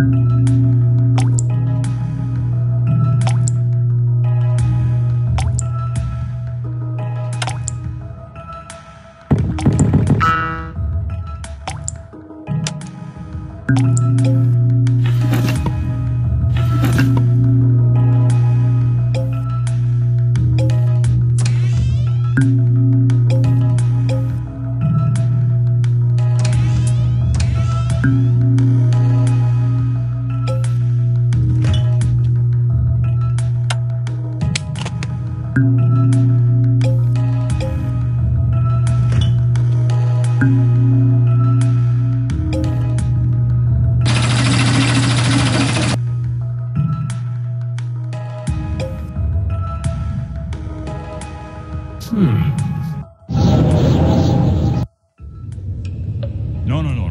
thank mm -hmm. you Hmm. No, no, no.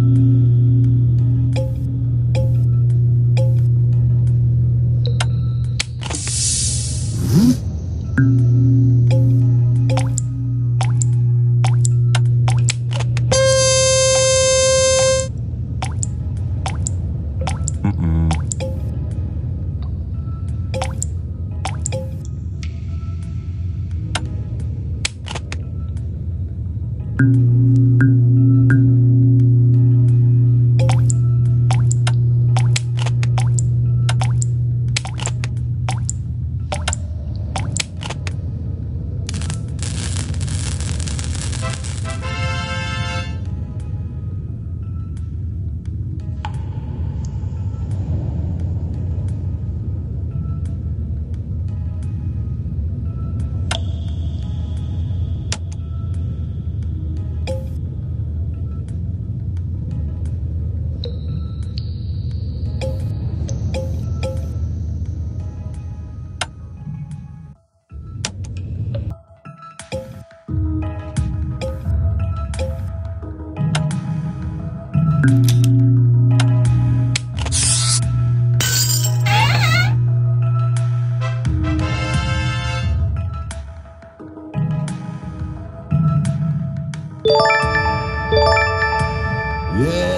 Yeah.